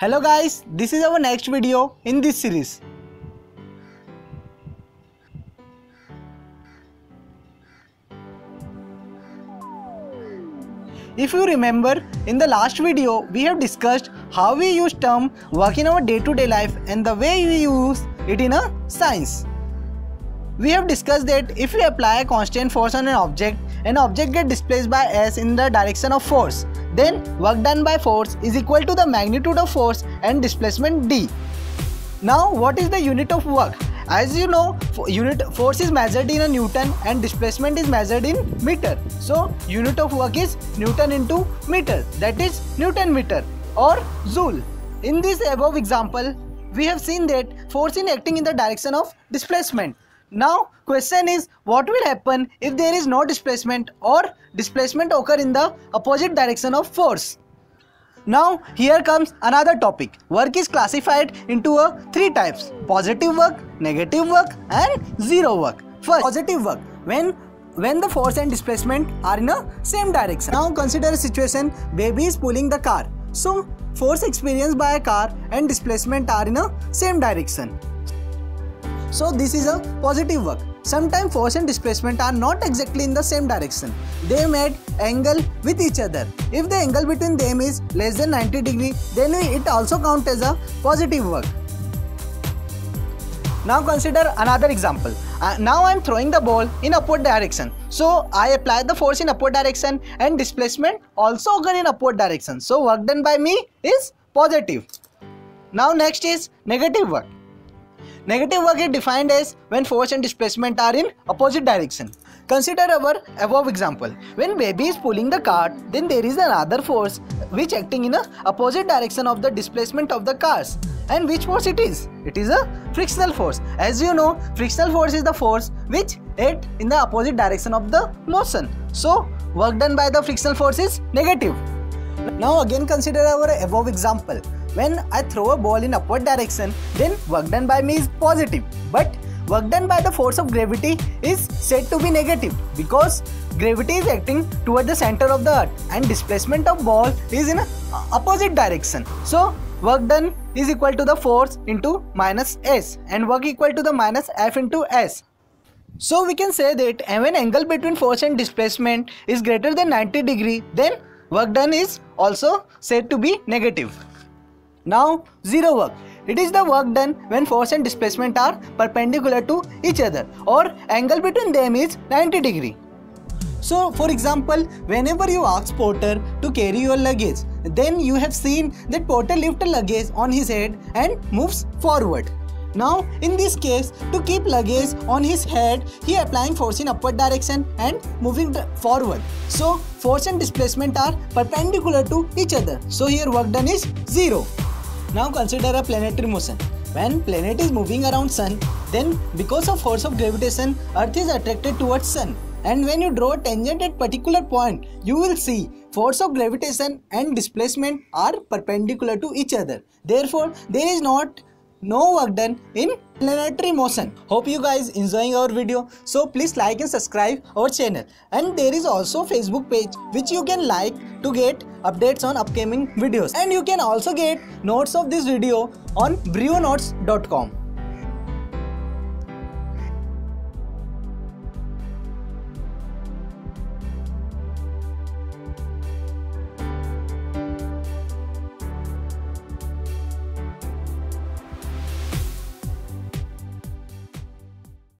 Hello guys, this is our next video in this series. If you remember, in the last video, we have discussed how we use term work in our day-to-day life and the way we use it in a science. We have discussed that if we apply a constant force on an object, an object gets displaced by s in the direction of force. Then work done by force is equal to the magnitude of force and displacement d. Now what is the unit of work? As you know, unit force is measured in a Newton and displacement is measured in meter. So unit of work is Newton into meter that is Newton meter or Joule. In this above example, we have seen that force is acting in the direction of displacement. Now question is what will happen if there is no displacement or displacement occur in the opposite direction of force. Now here comes another topic. Work is classified into a three types positive work, negative work and zero work. First positive work when when the force and displacement are in a same direction. Now consider a situation baby is pulling the car. So force experienced by a car and displacement are in a same direction. So this is a positive work. Sometimes force and displacement are not exactly in the same direction. They made angle with each other. If the angle between them is less than 90 degree, then it also count as a positive work. Now consider another example. Uh, now I am throwing the ball in upward direction. So I apply the force in upward direction and displacement also occur in upward direction. So work done by me is positive. Now next is negative work. Negative work is defined as when force and displacement are in opposite direction. Consider our above example. When baby is pulling the cart, then there is another force which acting in a opposite direction of the displacement of the cars. And which force it is? It is a frictional force. As you know, frictional force is the force which act in the opposite direction of the motion. So, work done by the frictional force is negative. Now again consider our above example. When I throw a ball in upward direction, then work done by me is positive. But work done by the force of gravity is said to be negative because gravity is acting toward the center of the earth and displacement of ball is in opposite direction. So work done is equal to the force into minus s and work equal to the minus f into s. So we can say that when angle between force and displacement is greater than 90 degree then work done is also said to be negative. Now, zero work. It is the work done when force and displacement are perpendicular to each other or angle between them is 90 degree. So, for example, whenever you ask porter to carry your luggage, then you have seen that porter lifts luggage on his head and moves forward. Now, in this case, to keep luggage on his head, he applying force in upward direction and moving forward. So, force and displacement are perpendicular to each other. So, here work done is zero. Now consider a planetary motion. When planet is moving around sun, then because of force of gravitation, earth is attracted towards sun. And when you draw a tangent at particular point, you will see force of gravitation and displacement are perpendicular to each other. Therefore, there is not no work done in planetary motion. Hope you guys enjoying our video. So please like and subscribe our channel. And there is also Facebook page which you can like to get updates on upcoming videos. And you can also get notes of this video on brionotes.com.